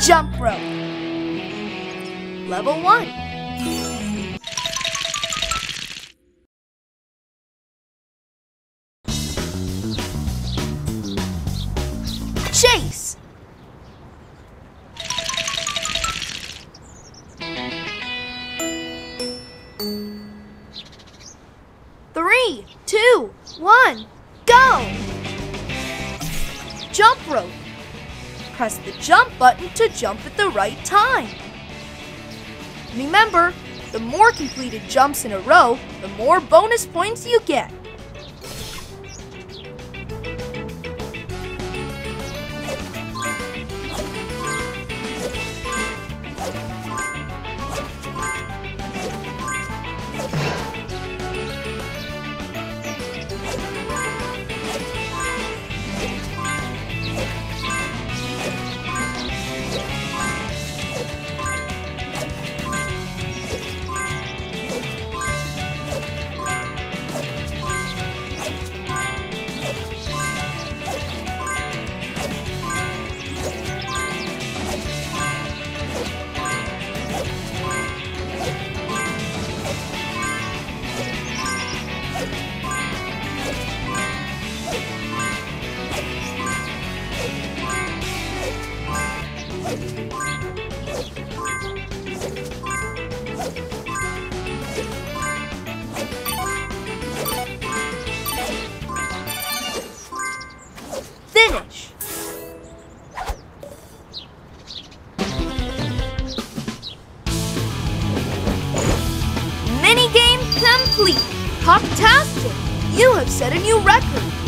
Jump rope. Level 1. Chase. Three, two, one, go! Jump rope. Press the jump button to jump at the right time. Remember, the more completed jumps in a row, the more bonus points you get. Complete. Pawtastic! You have set a new record.